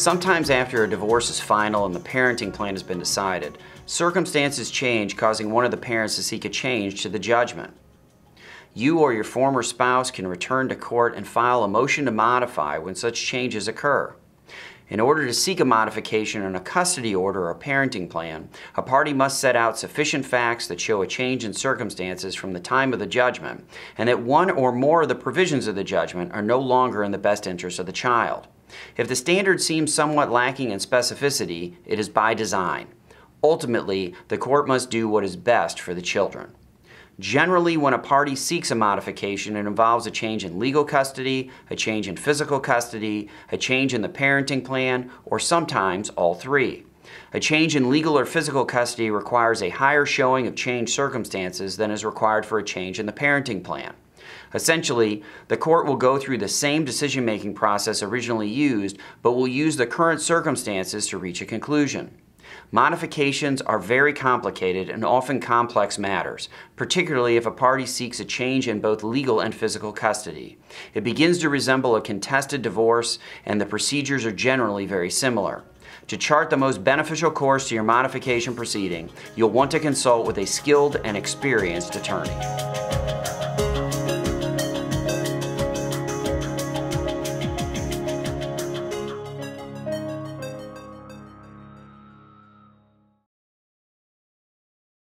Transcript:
Sometimes after a divorce is final and the parenting plan has been decided, circumstances change causing one of the parents to seek a change to the judgment. You or your former spouse can return to court and file a motion to modify when such changes occur. In order to seek a modification in a custody order or parenting plan, a party must set out sufficient facts that show a change in circumstances from the time of the judgment and that one or more of the provisions of the judgment are no longer in the best interest of the child. If the standard seems somewhat lacking in specificity, it is by design. Ultimately, the court must do what is best for the children. Generally, when a party seeks a modification, it involves a change in legal custody, a change in physical custody, a change in the parenting plan, or sometimes all three. A change in legal or physical custody requires a higher showing of changed circumstances than is required for a change in the parenting plan. Essentially, the court will go through the same decision making process originally used, but will use the current circumstances to reach a conclusion. Modifications are very complicated and often complex matters, particularly if a party seeks a change in both legal and physical custody. It begins to resemble a contested divorce, and the procedures are generally very similar. To chart the most beneficial course to your modification proceeding, you'll want to consult with a skilled and experienced attorney.